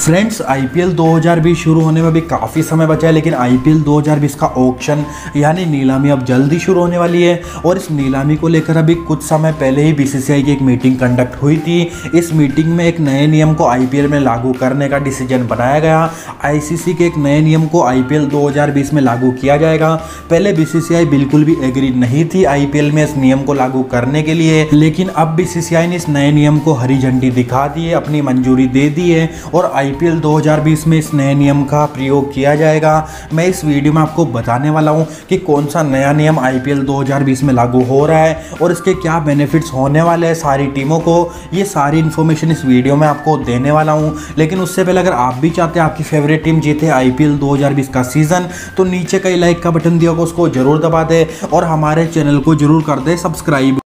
Friends IPL 2020 शुरू होने में भी काफ़ी समय बचा है, लेकिन आईपीएल 2020 का ऑक्शन यानी नीलामी अब जल्दी शुरू होने वाली है। और इस नीलामी को लेकर अभी कुछ समय पहले ही बीसीसीआई की एक मीटिंग कंडक्ट हुई थी। इस मीटिंग में एक नए नियम को आईपीएल में लागू करने का डिसीज़न बनाया गया। आईसीसी के एक नए नियम को आईपीएल 2020 में लागू किया जाएगा। पहले बीसीसीआई बिल्कुल भी एग्री नहीं थी आईपीएल में इस नियम को लागू करने के लिए, लेकिन अब बीसीसीआई ने इस नए नियम को हरी झंडी दिखा दी है, अपनी मंजूरी दे दी है, और आईपीएल 2020 में इस नए नियम का प्रयोग किया जाएगा। मैं इस वीडियो में आपको बताने वाला हूँ कि कौन सा नया नियम आईपीएल 2020 में लागू हो रहा है और इसके क्या बेनिफिट्स होने वाले हैं सारी टीमों को। ये सारी इन्फॉर्मेशन इस वीडियो में आपको देने वाला हूँ। लेकिन उससे पहले अगर आप भी चाहते हैं आपकी फेवरेट टीम जीते आई पी का सीज़न तो नीचे कई लाइक का बटन दिया होगा, उसको ज़रूर दबा दे और हमारे चैनल को ज़रूर कर दे सब्सक्राइब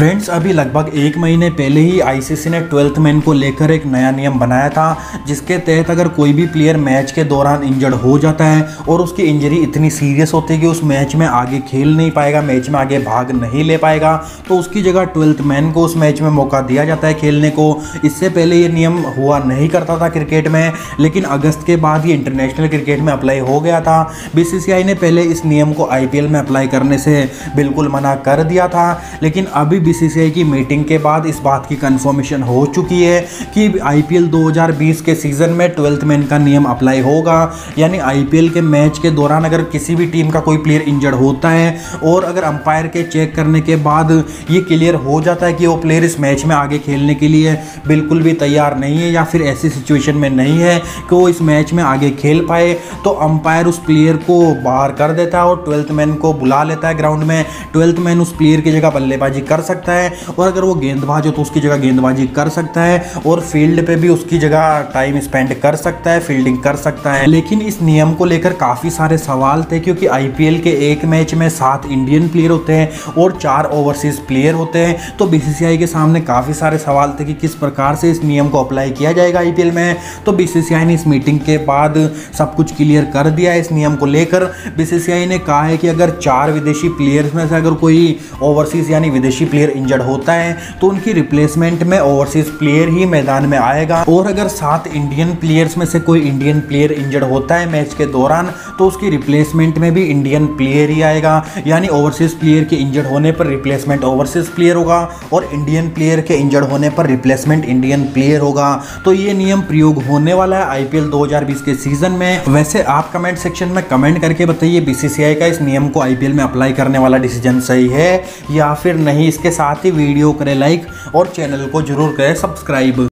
फ्रेंड्स, अभी लगभग एक महीने पहले ही आईसीसी ने ट्वेल्थ मैन को लेकर एक नया नियम बनाया था, जिसके तहत अगर कोई भी प्लेयर मैच के दौरान इंजर्ड हो जाता है और उसकी इंजरी इतनी सीरियस होती है कि उस मैच में आगे खेल नहीं पाएगा मैच में आगे भाग नहीं ले पाएगा तो उसकी जगह ट्वेल्थ मैन को उस मैच में मौका दिया जाता है खेलने को। इससे पहले ये नियम हुआ नहीं करता था क्रिकेट में, लेकिन अगस्त के बाद ये इंटरनेशनल क्रिकेट में अप्लाई हो गया था। बीसीसीआई ने पहले इस नियम को आईपीएल में अप्लाई करने से बिल्कुल मना कर दिया था, लेकिन अभी बीसीसीआई की मीटिंग के बाद इस बात की कंफर्मेशन हो चुकी है कि आईपीएल 2020 के सीज़न में ट्वेल्थ मैन का नियम अप्लाई होगा। यानी आईपीएल के मैच के दौरान अगर किसी भी टीम का कोई प्लेयर इंजर्ड होता है और अगर अंपायर के चेक करने के बाद ये क्लियर हो जाता है कि वो प्लेयर इस मैच में आगे खेलने के लिए बिल्कुल भी तैयार नहीं है या फिर ऐसी सिचुएशन में नहीं है कि वो इस मैच में आगे खेल पाए तो अंपायर उस प्लेयर को बाहर कर देता है और ट्वेल्थ मैन को बुला लेता है ग्राउंड में। ट्वेल्थ मैन उस प्लेयर की जगह बल्लेबाजी कर सकता है और अगर वो गेंदबाज हो तो उसकी जगह गेंदबाजी कर सकता है और फ़ील्ड पे भी उसकी जगह टाइम स्पेंड कर सकता है फील्डिंग कर सकता है। लेकिन इस नियम को लेकर काफ़ी सारे सवाल थे क्योंकि आईपीएल के एक मैच में सात इंडियन प्लेयर होते हैं और चार ओवरसीज प्लेयर होते हैं। तो बीसीसीआई के सामने काफ़ी सारे सवाल थे कि किस प्रकार से इस नियम को अप्लाई किया जाएगा आईपीएल में। तो बीसीसीआई ने इस मीटिंग के बाद सब कुछ क्लियर कर दिया इस नियम को लेकर। बीसीसीआई ने कहा है कि अगर चार विदेशी प्लेयर्स में से अगर कोई ओवरसीज यानी विदेशी प्लेयर इंजर्ड होता है तो उनकी रिप्लेसमेंट में ओवरसीज प्लेयर ही मैदान में आएगा। और अगर सात इंडियन प्लेयर्स में से कोई इंडियन प्लेयर इंजर्ड होता है मैच के दौरान तो उसकी रिप्लेसमेंट में भी इंडियन प्लेयर ही आएगा। यानी ओवरसीज प्लेयर के इंजर्ड होने पर रिप्लेसमेंट ओवरसीज प्लेयर होगा और इंडियन प्लेयर के इंजर्ड होने पर रिप्लेसमेंट इंडियन प्लेयर होगा। तो ये नियम प्रयोग होने वाला है आईपीएल 2020 के सीज़न में। वैसे आप कमेंट सेक्शन में कमेंट करके बताइए बीसीसीआई का इस नियम को आईपीएल में अप्लाई करने वाला डिसीज़न सही है या फिर नहीं? इसके साथ ही वीडियो करें लाइक और चैनल को ज़रूर करें सब्सक्राइब